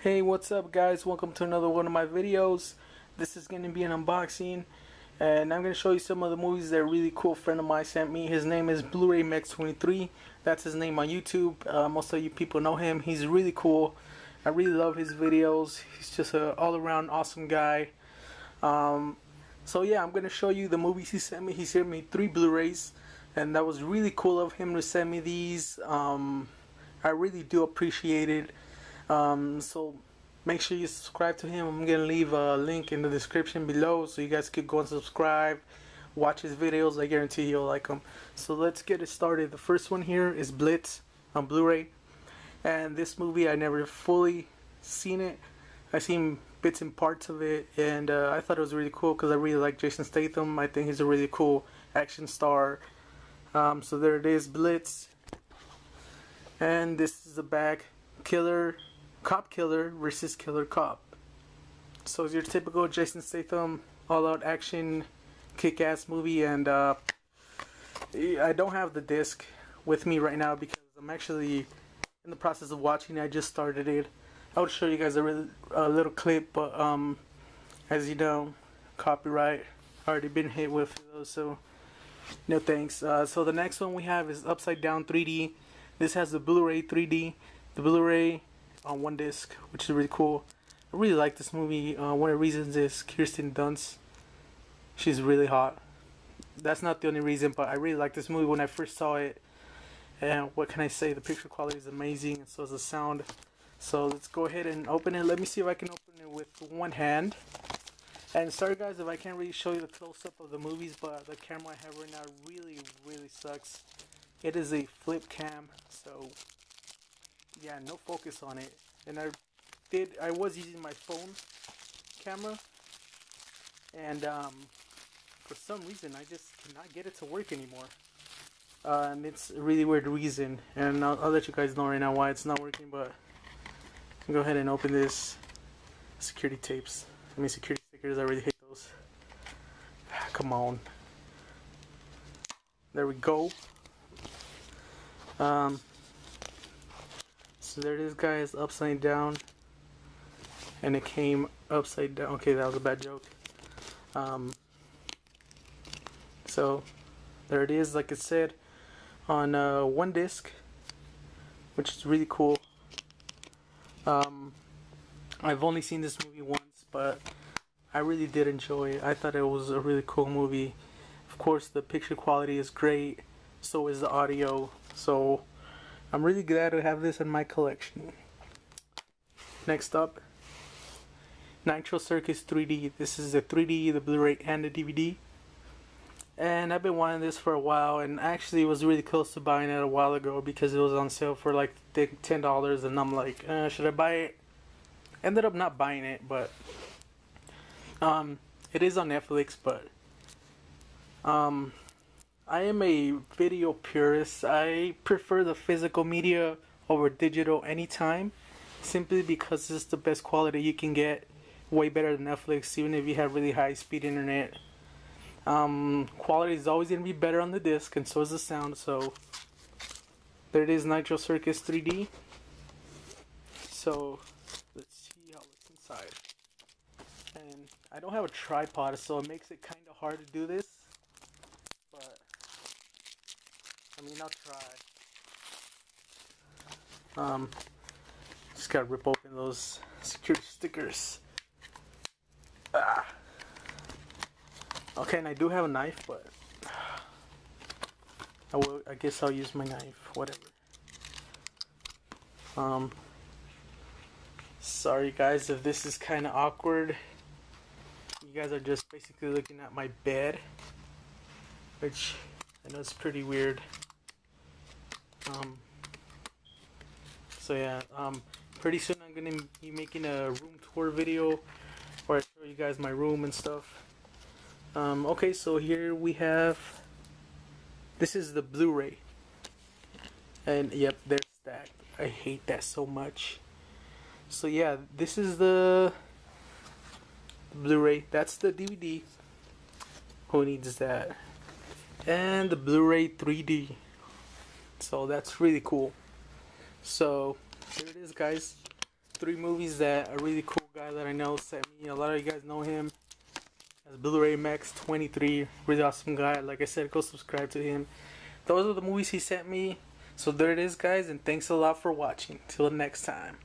Hey, what's up guys? Welcome to another one of my videos. This is going to be an unboxing and I'm going to show you some of the movies that a really cool friend of mine sent me. His name is Blu-ray Mex23. That's his name on YouTube. Uh, most of you people know him. He's really cool. I really love his videos. He's just an all-around awesome guy. Um, so yeah, I'm going to show you the movies he sent me. He sent me three Blu-rays and that was really cool of him to send me these. Um, I really do appreciate it. Um, so make sure you subscribe to him. I'm gonna leave a link in the description below so you guys can go and subscribe, watch his videos. I guarantee you'll like them. So let's get it started. The first one here is Blitz on Blu-ray, and this movie I never fully seen it. I seen bits and parts of it, and uh, I thought it was really cool because I really like Jason Statham. I think he's a really cool action star. Um, so there it is, Blitz, and this is the back. Killer cop killer versus killer cop. So it's your typical Jason Statham all-out action kick-ass movie and uh, I don't have the disc with me right now because I'm actually in the process of watching I just started it. I would show you guys a, a little clip but um, as you know copyright already been hit with those so no thanks. Uh, so the next one we have is Upside Down 3D. This has the Blu-ray 3D. The Blu-ray on one disc, which is really cool. I really like this movie. Uh, one of the reasons is Kirsten Dunst. She's really hot. That's not the only reason, but I really like this movie when I first saw it. And what can I say? The picture quality is amazing, and so is the sound. So let's go ahead and open it. Let me see if I can open it with one hand. And sorry guys if I can't really show you the close-up of the movies, but the camera I have right now really, really sucks. It is a flip cam, so yeah, no focus on it. And I did, I was using my phone camera, and um, for some reason I just cannot get it to work anymore. Uh, and it's a really weird reason, and I'll, I'll, let you guys know right now why it's not working. But go ahead and open this security tapes. I mean security stickers. I really hate those. Come on. There we go. Um, so there it is guys, upside down. And it came upside down. Okay, that was a bad joke. Um, so there it is, like I said, on uh, one disc, which is really cool. Um, I've only seen this movie once, but I really did enjoy it. I thought it was a really cool movie. Of course, the picture quality is great, so is the audio. So I'm really glad to have this in my collection. Next up, Nitro Circus 3D. This is the 3D, the Blu-ray, and the DVD. And I've been wanting this for a while, and actually was really close to buying it a while ago because it was on sale for like ten dollars, and I'm like, uh, should I buy it? Ended up not buying it, but um, it is on Netflix, but um, I am a video purist. I prefer the physical media over digital anytime simply because it's the best quality you can get way better than Netflix even if you have really high speed internet. Um, quality is always going to be better on the disc and so is the sound so there it is Nitro Circus 3D so let's see how it's inside. And I don't have a tripod so it makes it kind of hard to do this I mean, I'll try. Um, just gotta rip open those security stickers. Ah. Okay, and I do have a knife, but I will. I guess I'll use my knife. Whatever. Um. Sorry, guys, if this is kind of awkward. You guys are just basically looking at my bed, which I know it's pretty weird. Um, so yeah, um, pretty soon I'm gonna be making a room tour video where I show you guys my room and stuff. Um, okay, so here we have, this is the Blu-ray. And yep, they're stacked. I hate that so much. So yeah, this is the Blu-ray. That's the DVD. Who needs that? And the Blu-ray 3D so that's really cool so here it is guys three movies that a really cool guy that I know sent me. A lot of you guys know him as Blu-ray Mex 23. Really awesome guy. Like I said, go subscribe to him. Those are the movies he sent me. So there it is, guys, and thanks a lot for watching. Till next time.